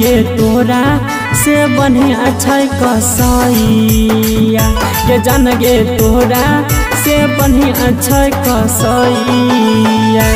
गे तोरा से बढ़िया छै कसैया गे जान तोरा से बढ़िया छै कसैया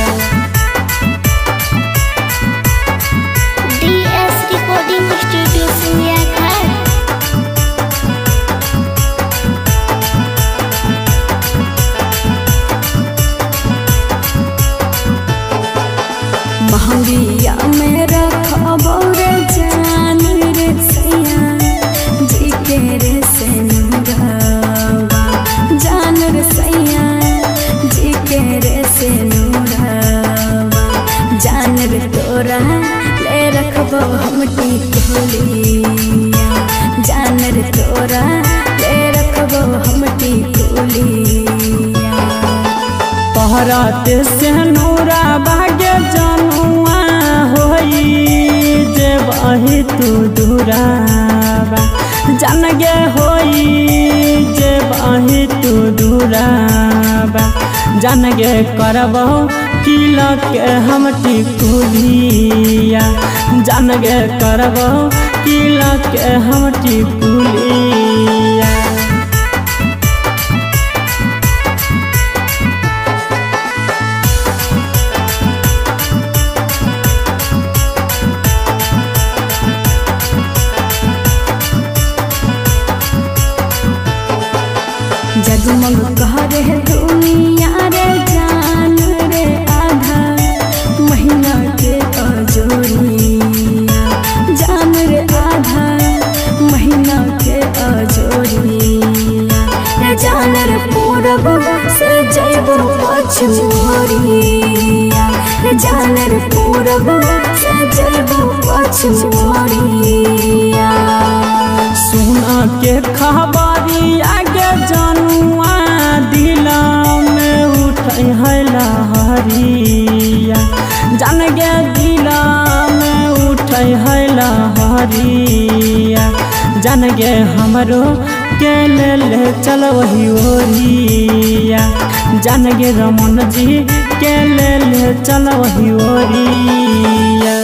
तोहराते से नूरा भाग्य जनुआ होई जे बही तू दूराबा। जान गे होई जे बही तू दूराबा। जान गे करबो, किलक के हम टिकुलिया जान गे करबो, किलक के हम टिकुलिया जगमग करे दुनिया रे जान रे आधा? महीना के अजोरिया। जान रे आधा, महीना के अजोरिया। जान रे पूरब से जैबो पछुरिया रे जान रे पूरब से जैबो पछुरिया सुना के खबरी जान गे हमरो के ले ले चल वही ओरिया। जान गे रमन जी के ले ले चल वही ओरिया।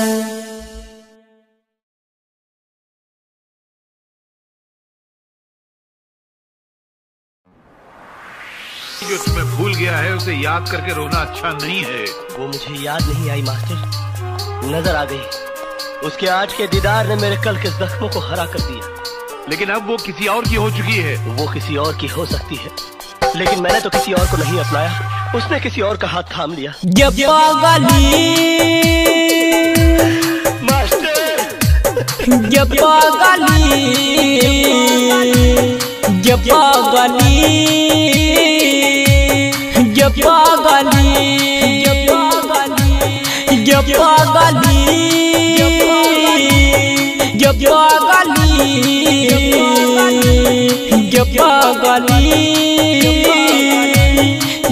जो तुम्हें भूल गया है उसे याद करके रोना अच्छा नहीं है। वो मुझे याद नहीं आई मास्टर। नज़र आ गई। उसके आज के दीदार ने मेरे कल के जख्मों को हरा कर दिया। लेकिन अब वो किसी और की हो चुकी है। वो किसी और की हो सकती है। लेकिन मैंने तो किसी और को नहीं अपनाया। उसने किसी और का हाथ थाम लिया। मास्टर। ये पागली। ये पागली। ये पागली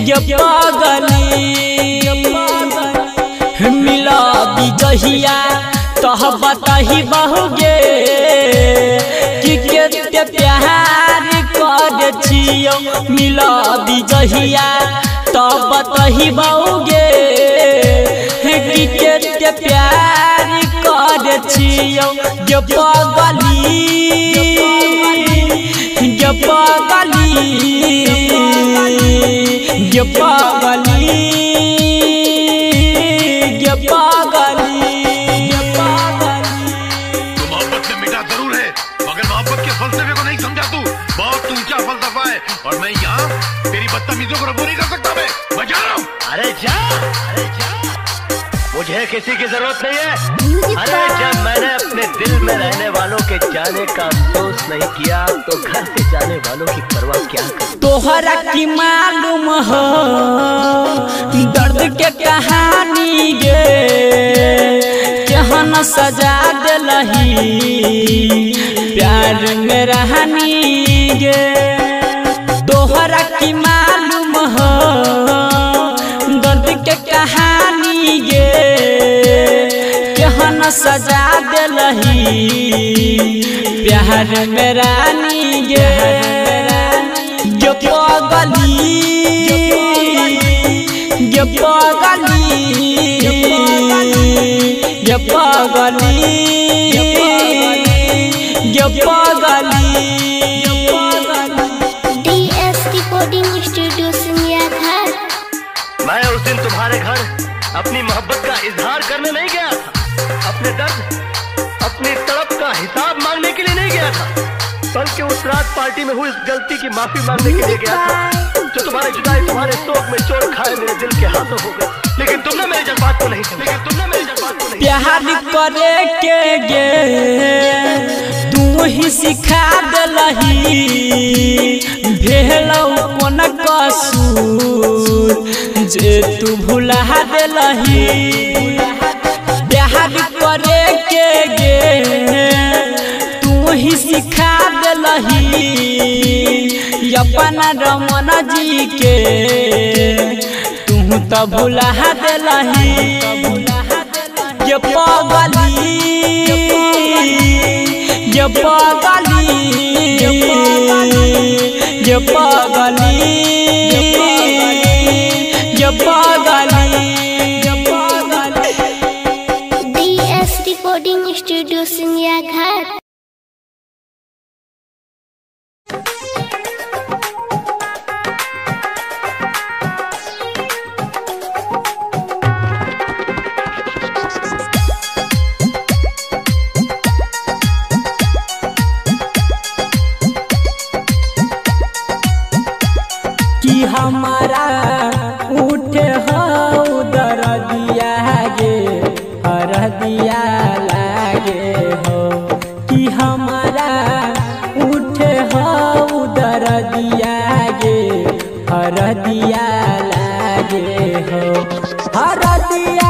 ये पागली। मिला बिजहिया तह बतही बहुगे। कि प्यार कर छियो मिला बिजहिया तह बतही बहुगे। कि प्यार कर छियो पागली ये पागली। मुझे किसी की ज़रूरत नहीं है। अरे जब मैंने अपने दिल में रहने वालों के जाने का अफसोस नहीं किया तो घर से जाने वालों की परवाह क्या करूँ? तोहरा की मालूम हो दर्द के कहानी गे केहन सजा दिलही प्यार में रहनी गे सजा दिलही। प्यार में रानी गे। गे पगली गे पगली गे पगली गे पगली स्टूडियो सिंगिया घर मैं उस दिन तुम्हारे घर अपनी मोहब्बत का इजहार करने नहीं रात पार्टी में हुई इस गलती की माफ़ी मांगने के लिए गया था, जो तुम्हारी जुदाई तुम्हारे शोक में चोट खाए मेरे दिल के हाथों हो गए। लेकिन तुमने मेरे जज्बात को नहीं लेकिन तुमने मेरे जज्बात को नहीं ही सिखा दिलही। भेलौ कसूर जे तू भुला दिलही। प्यार करे के गे ही सिखा दिलही। अपना रमन जी के तू तो भुला दिलही। ये पगली ये पगली ये पगली ये पगली। स्टूडियो सिंगिया घर हमारा उठे हो दर दिया गे, हर दिया लागे हो। कि हमारा उठे हो दर दिया गे, हर दिया लागे हो। हर दिया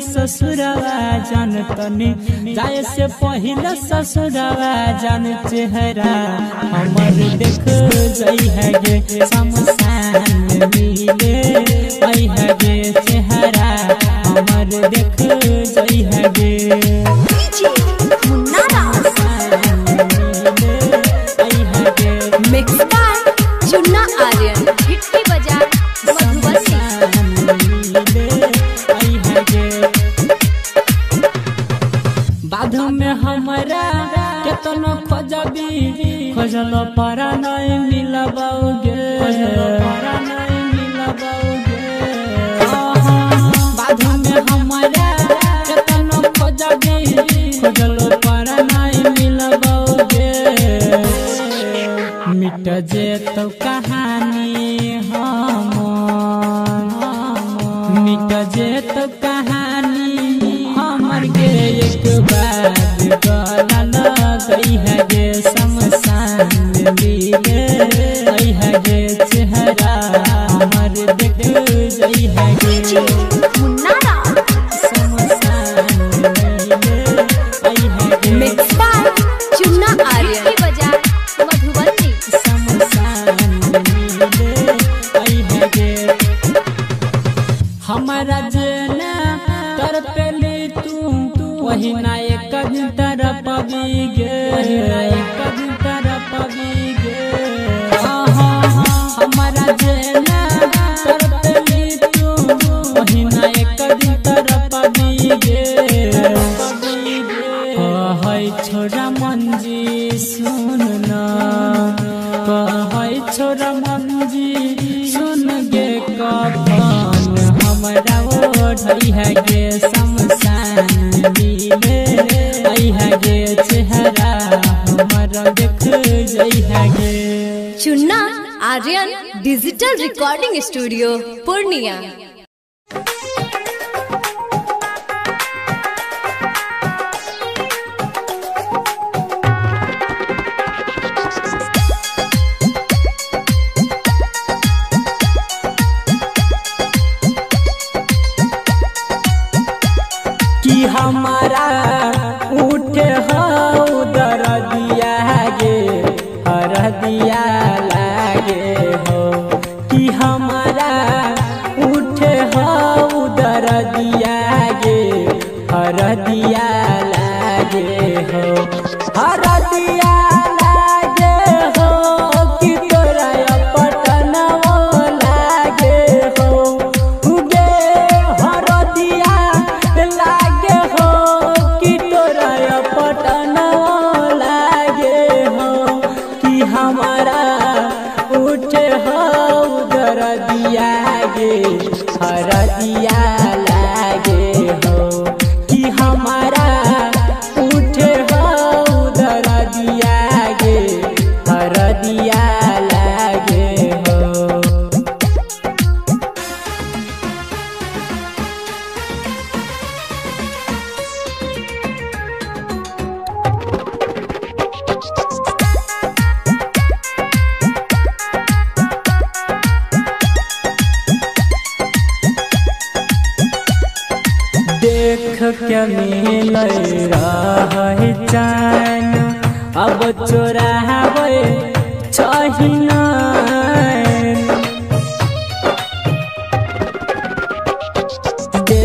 ससुरवा जान तनी जाय से पहले ससुरवा जान चेहरा। हमर देख जई है ये समसान मिले। आई है Chunna Aryan digital recording studio Purnia.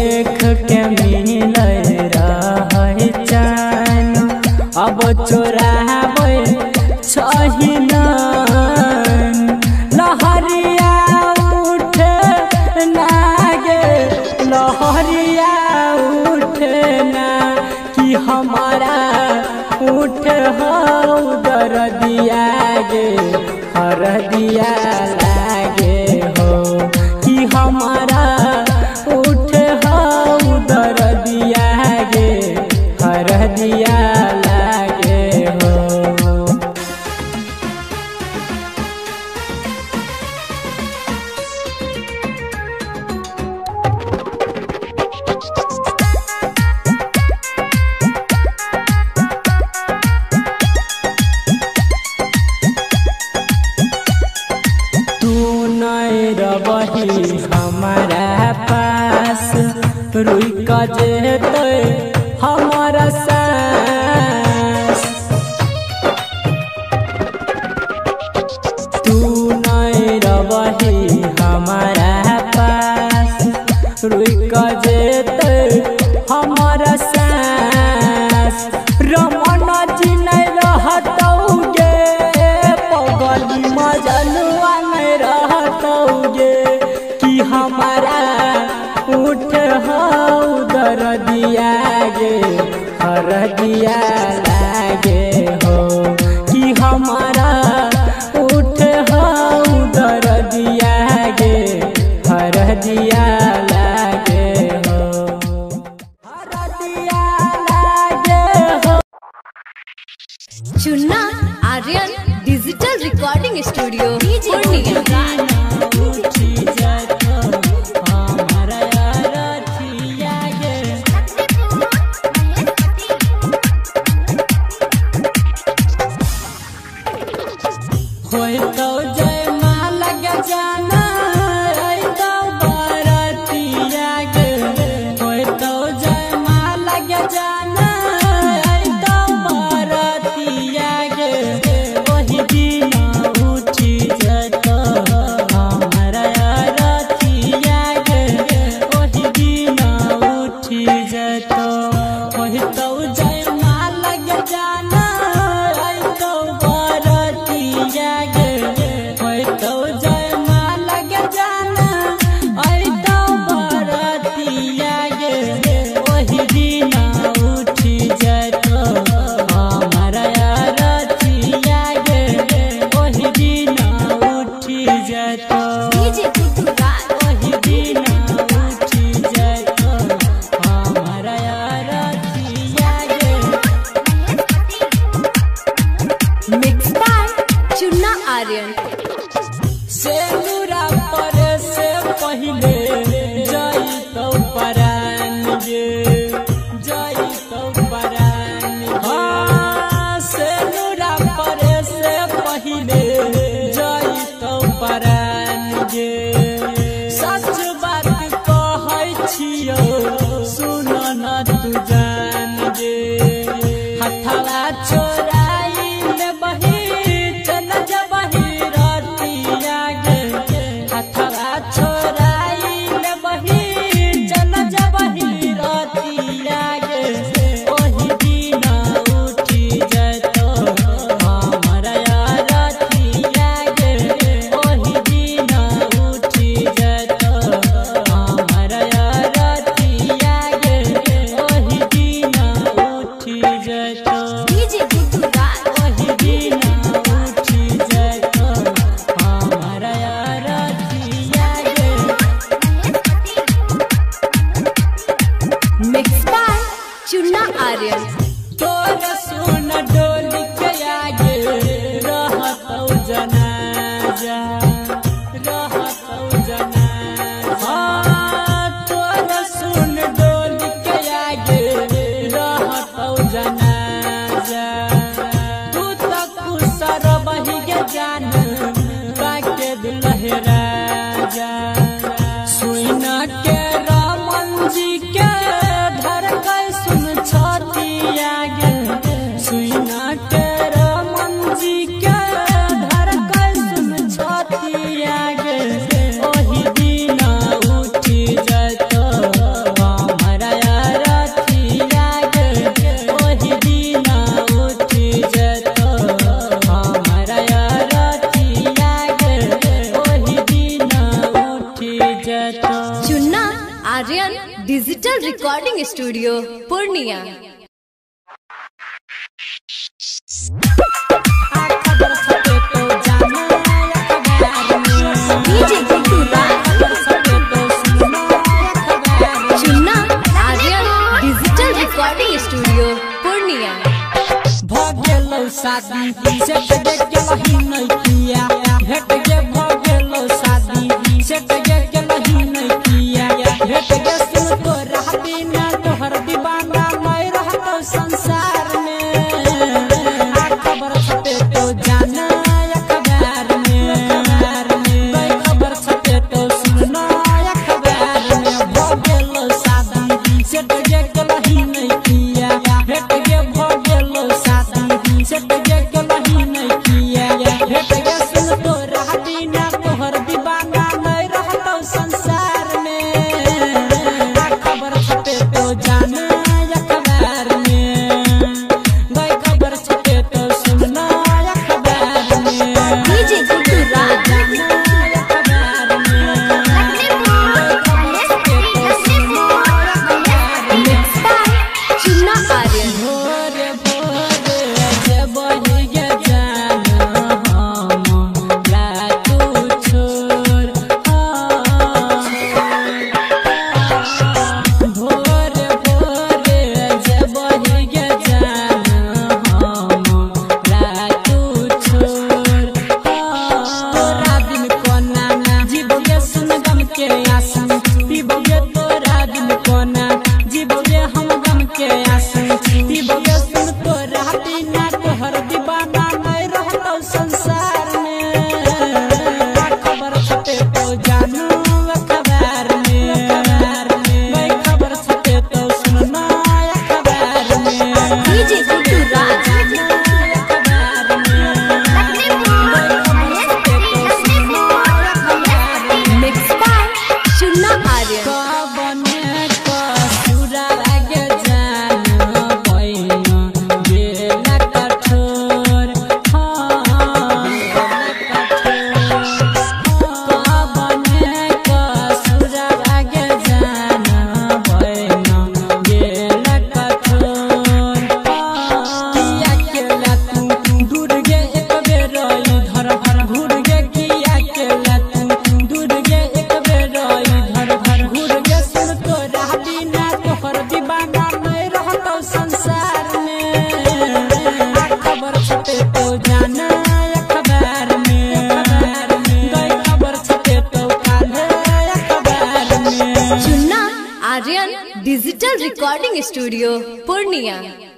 देख के मिल रहा है चैन अब चोरा पूर्णिया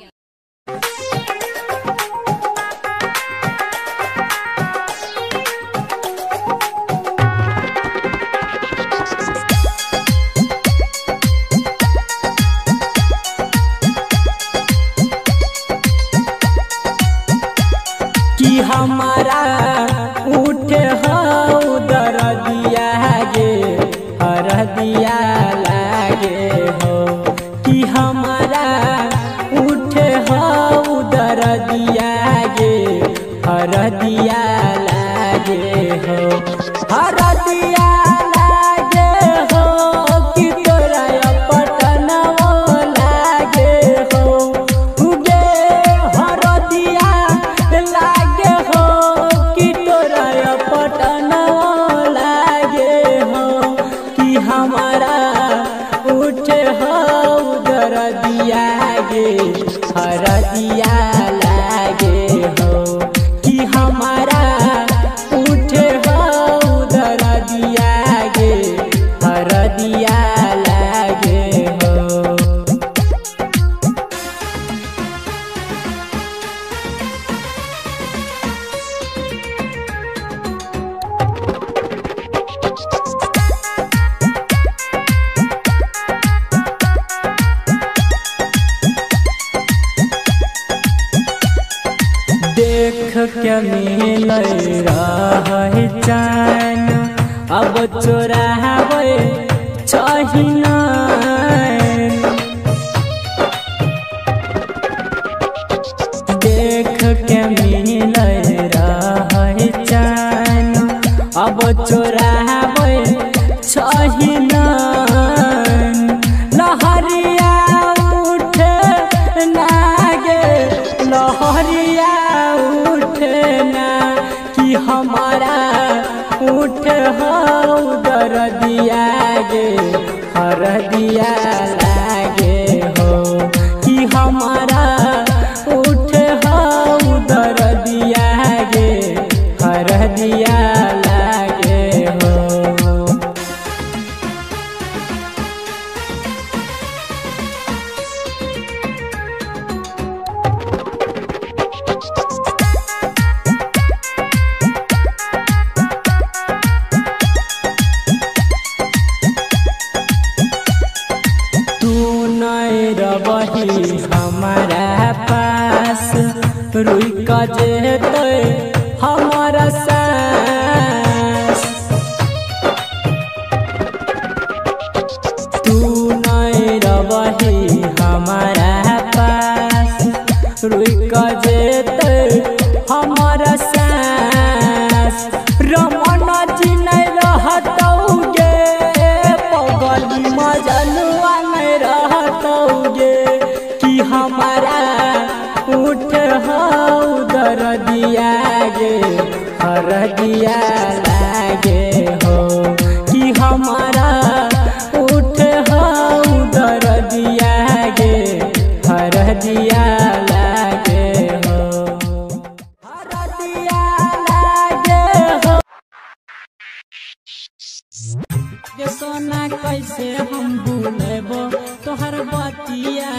चोरावे चाहिना जो सोना कैसे हम भूलब तोहर बतिया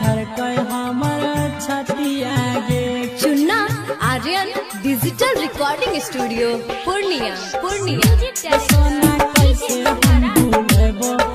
धर कर हमार छतिया गे Chunna Aryan digital recording studio Purnia Purnia. सोना कैसे हम भूलब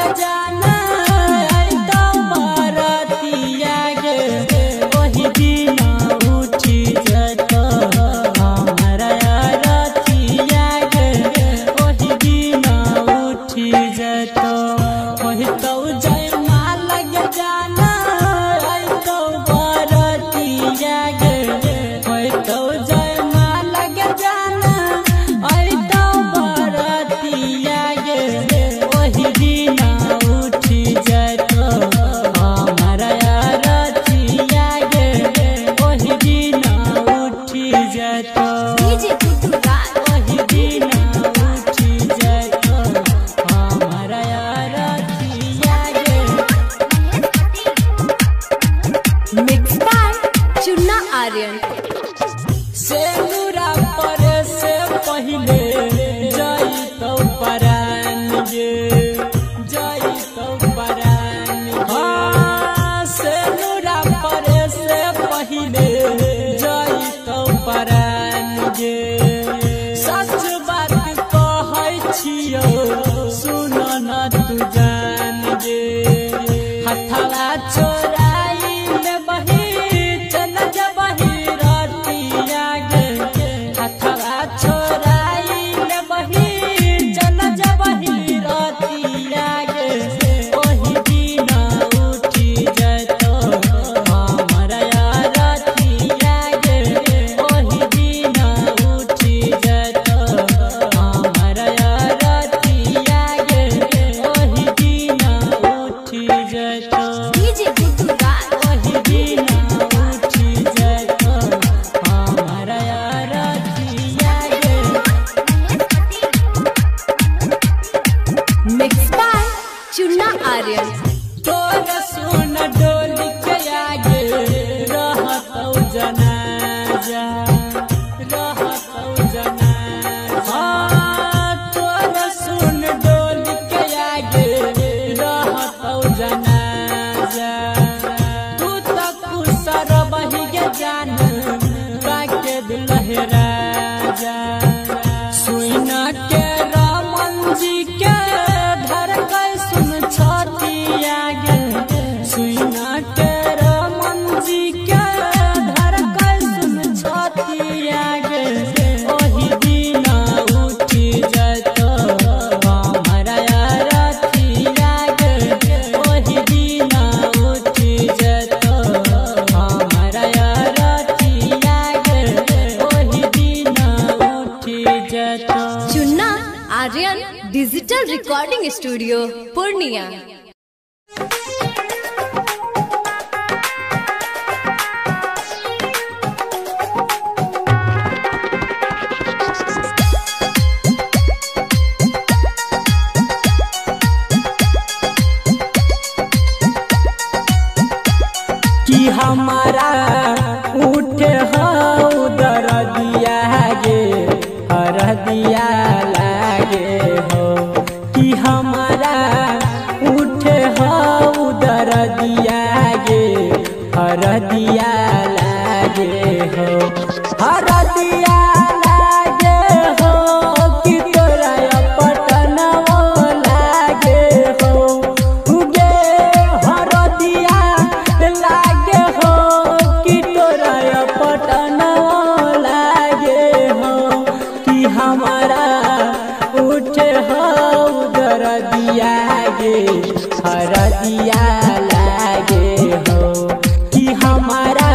ya jana. चुना आर्यन। लागे हरदिया लागे हो कि हमारा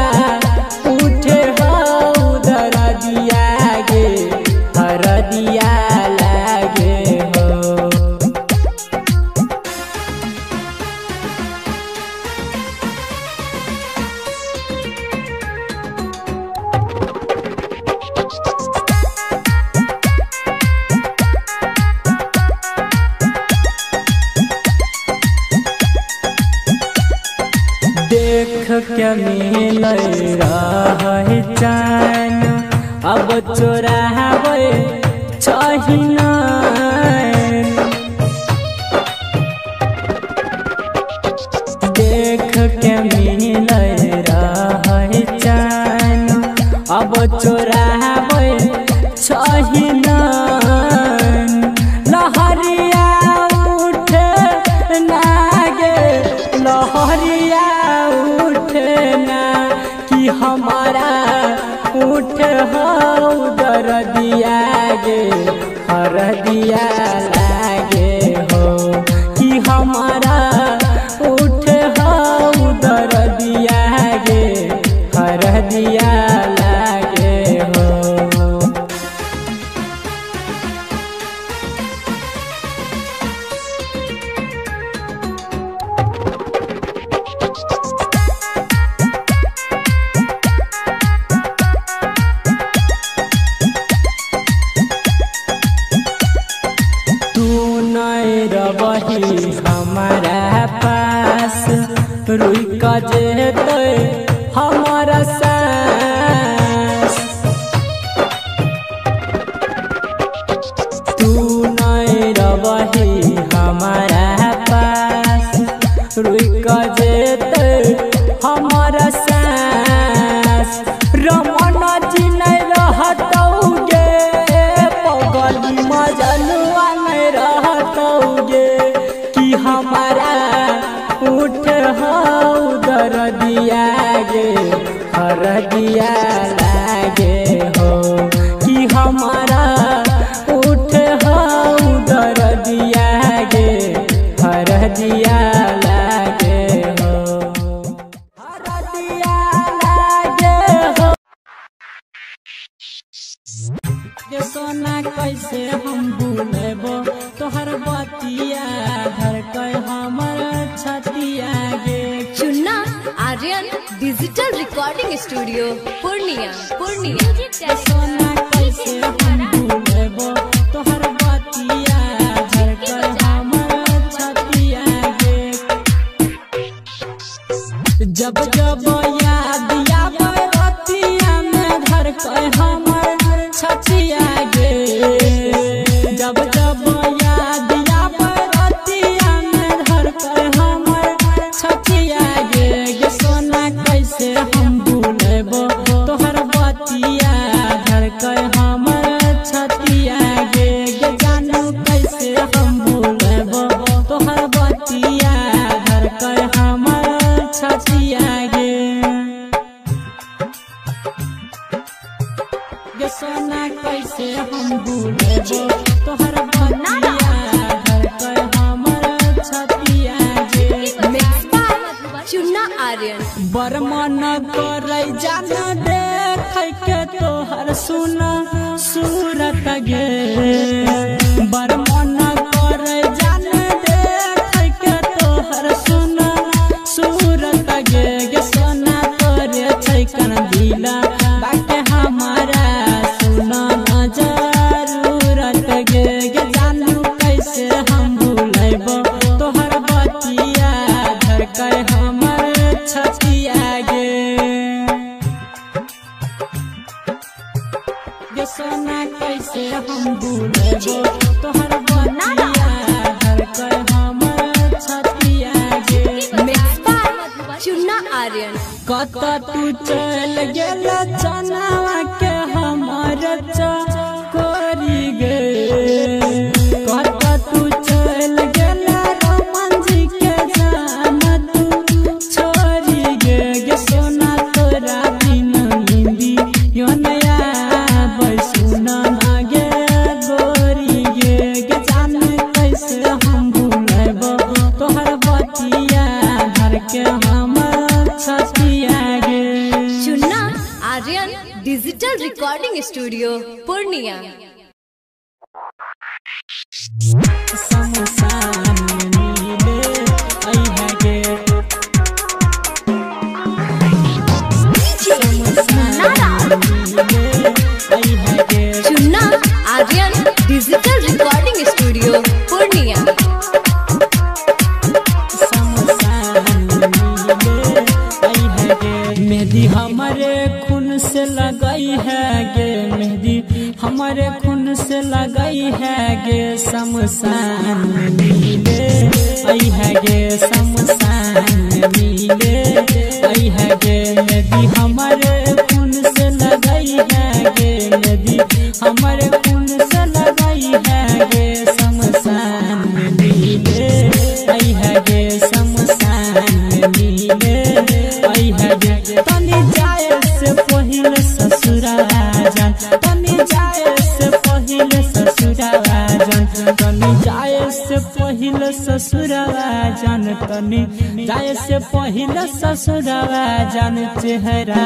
मेरा ससुरावा जान चेहरा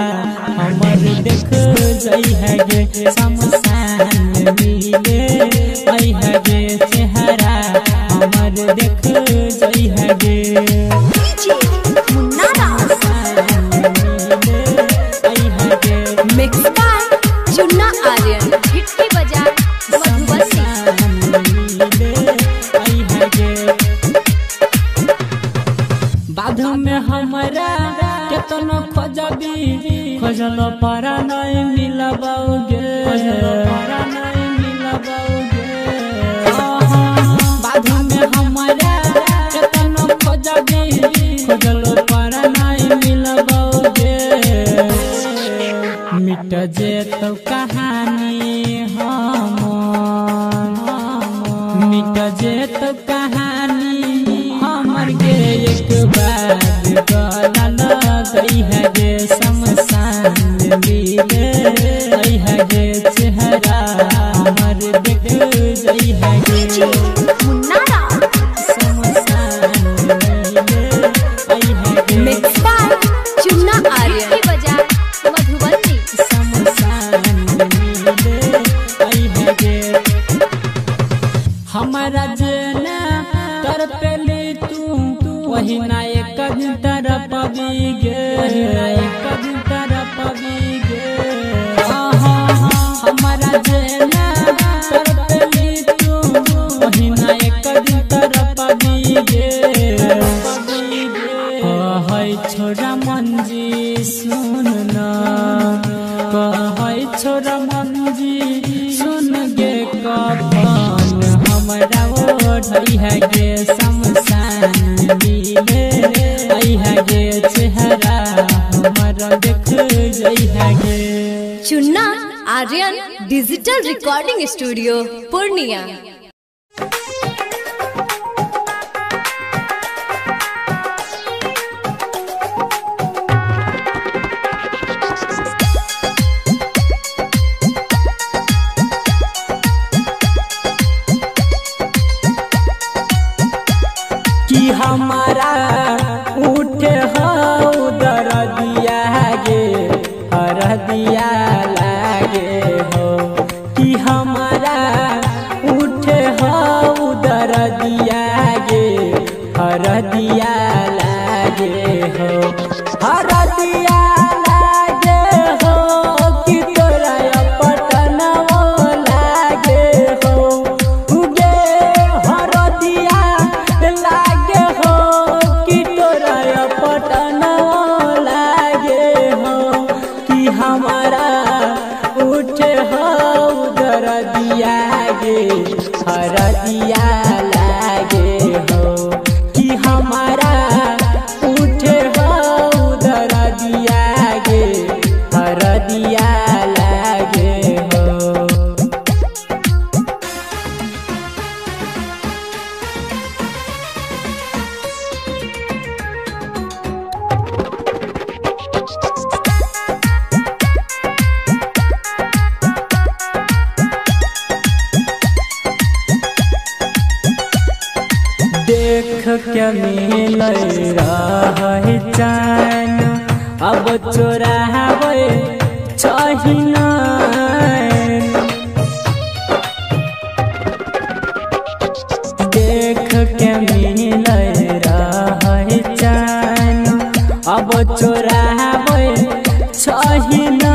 हमर देख जई है गे समसा। हगे Chunna Aryan digital recording studio Purnia. देख क्या मिल रहा चैन अब चोरा छहिना देख क्या मिल रहा चैन अब चोरा छहिना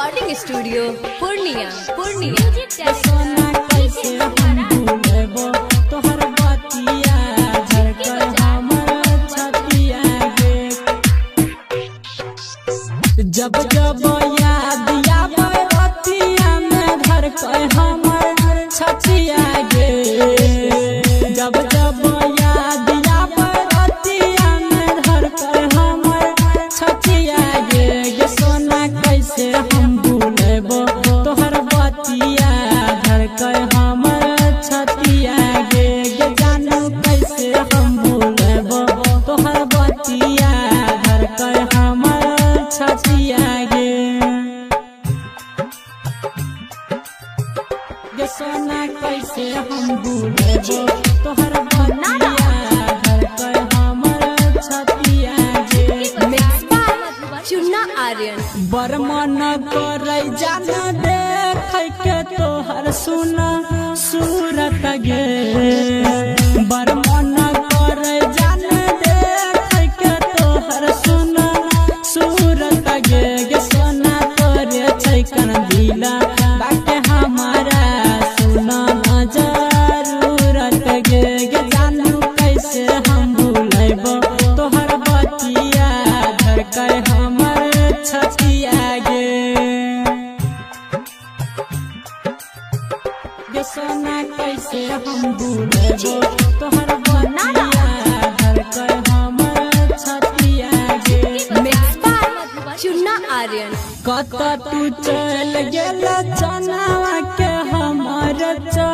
रिकॉर्डिंग स्टूडियो पूर्णिया पूर्णिया चुन्ना आर्यन कत तू चल गया चना के हमर चा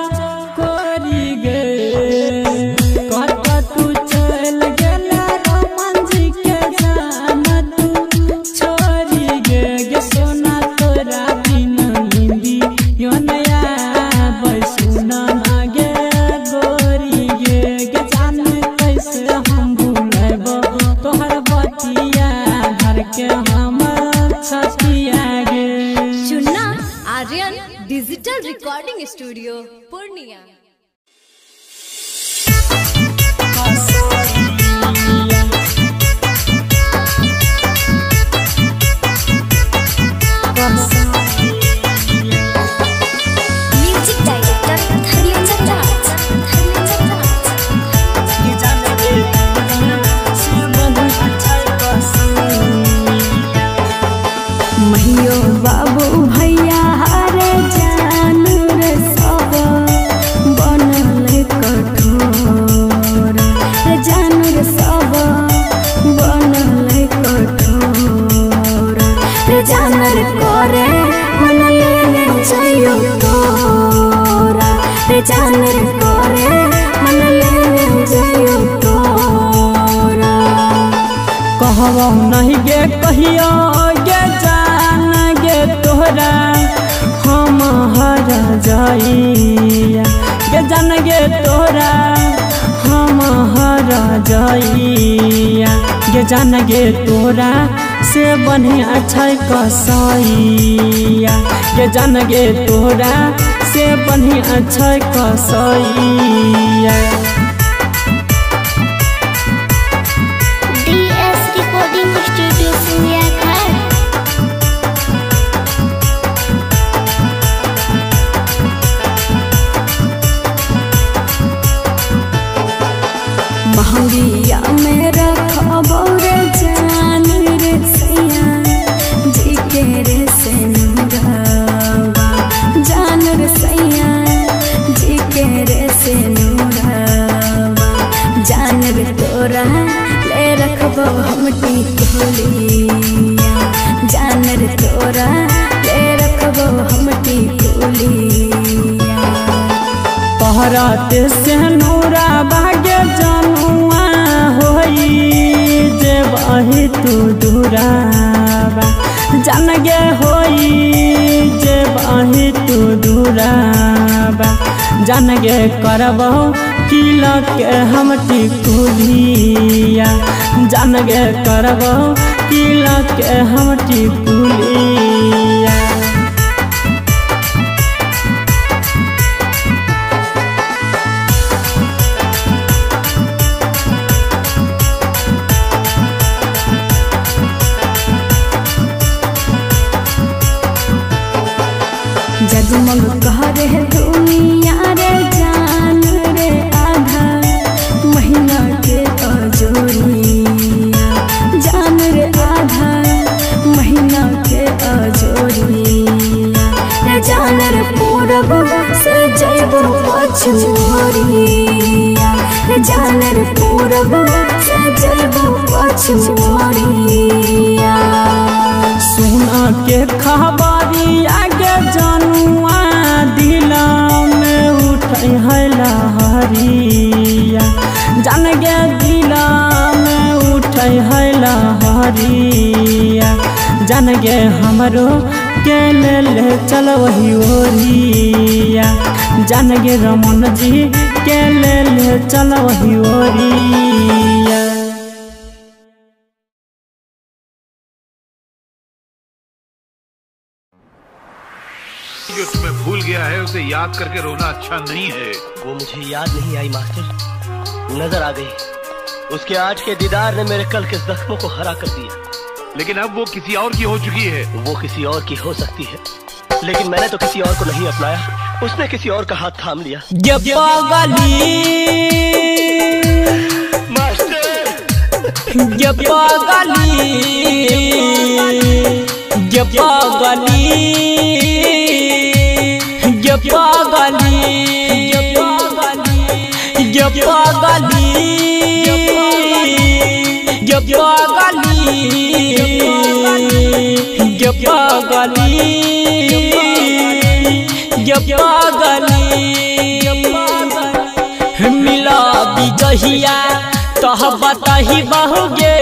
नहीं गे कहियो गे जान गे तोरा हम हरा जाइया गे जान गे तोरा हम हरा जाइया गे जान गे तोरा से बने अच्छा कसैया गे जान गे तोरा से बने अच्छा कसैया से नूरा भाग्य जनुआ होई जे बही तू दुराबा जान गे होई जे बही तू दुराबा जान गे करबो किलक के हम टिकुलिया। जान गे करबो किलक के हम टिकुलिया। जान गे हमरो के ले ले चल वही ओरिया। जान गे रमन जी के ले ले चल वही ओरिया। जो तुम्हें भूल गया है उसे याद करके रोना अच्छा नहीं है। वो मुझे याद नहीं आई मास्टर। नज़र आ गई। उसके आज के दीदार ने मेरे कल के जख्मों को हरा कर दिया। लेकिन अब वो किसी और की हो चुकी है। वो किसी और की हो सकती है। लेकिन मैंने तो किसी और को नहीं अपनाया। उसने किसी और का हाथ थाम लिया। जब पागली। मास्टर गे पागली। गे पागली। गे पागली। गे पागली। गे पागली। गे पागली गे पागली मिला बिजहिया तह बतही बहुगे,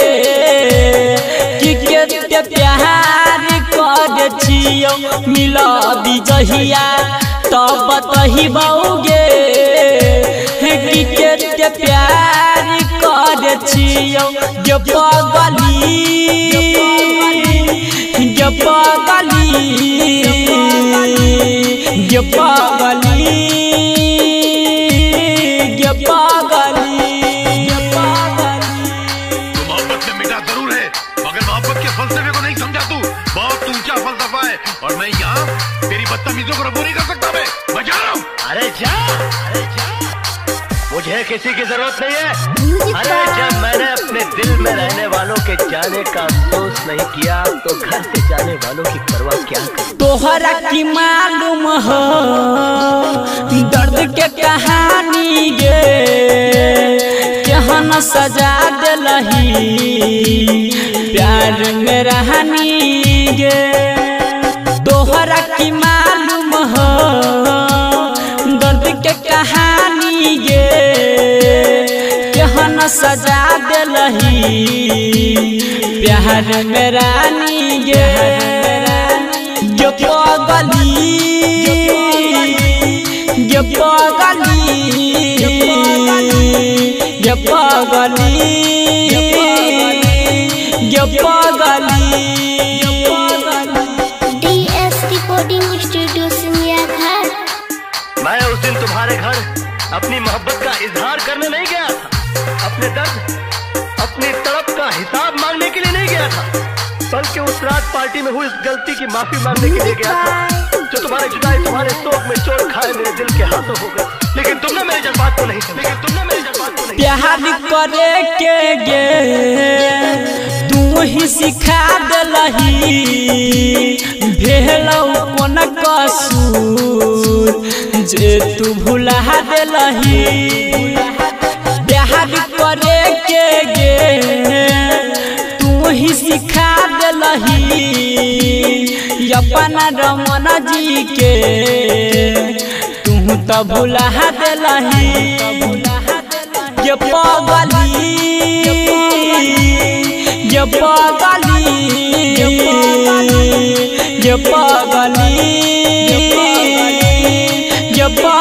कि केते प्यार मिला तह बतही बहुगे प्यार छियो पागली पागली पागली पागली। तू मोहब्बत में मिटा ज़रूर है मगर मोहब्बत के फलसफे को नहीं समझा तू। बहुत ऊँचा फलसफा है और मैं यहाँ तेरी बदतमीजों को रबू नहीं कर सकता मैं मैं जा रहा हूँ। अरे जा अरे जा। मुझे किसी की ज़रूरत नहीं है। अरे जब मैंने अपने दिल में रहने वालों के जाने का अफसोस नहीं किया तो घर से जाने वालों की परवाह क्या तोहरा की मालूम हो दर्द के कहानी गे केहन सजा दिलही प्यार में रहनी गे। तोहरा की मालूम दिलही प्यार में रानी गे गे पागली गे पागली गे पागली पगली। ये पगली मैं उस दिन तुम्हारे घर अपनी मोहब्बत का इजहार करने नहीं गया था। अपने दर्द गया था बल्कि उस रात पार्टी में हुई इस गलती की माफ़ी मांगने के लिए गया था। जो तुम्हारी जुदाई, तुम्हारे शोक में चोट खाए मेरे दिल के हाथों हो गए। लेकिन तुमने मेरे जज्बात को नहीं लेकिन तुमने मेरे जज्बात को नहीं ही सिखा दलही। भेलौ कसूर जे तू भुला दलही। प्यार करे के गे सिखा दलही। अपन रमन जी के तू तो भुला दलही। ये पगली ये पगली ये पगली ये पगली।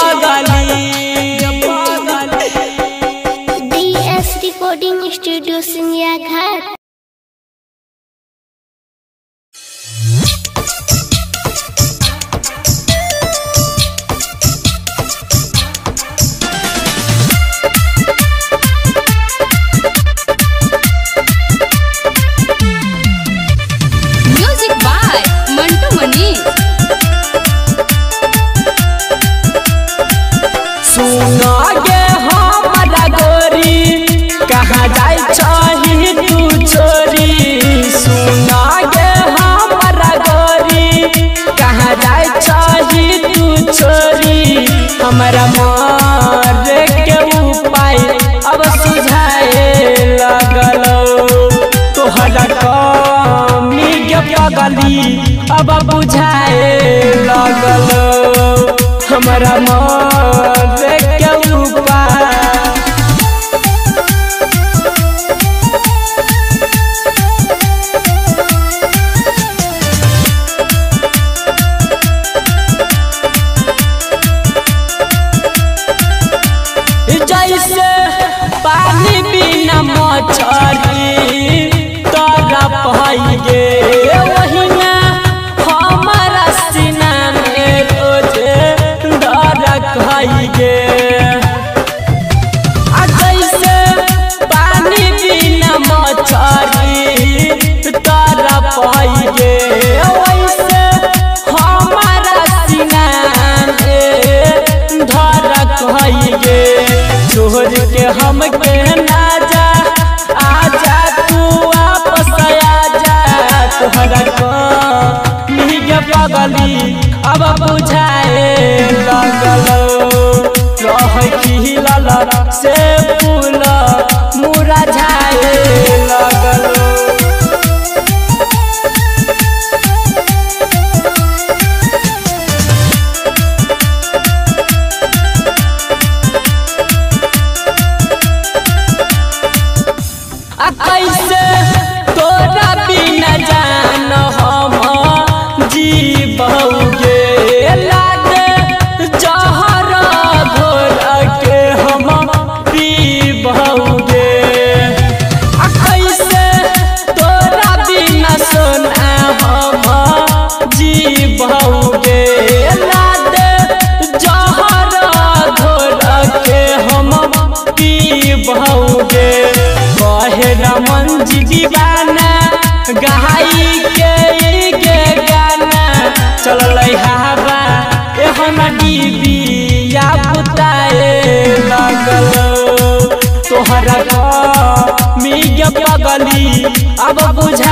अब बुझाए लगल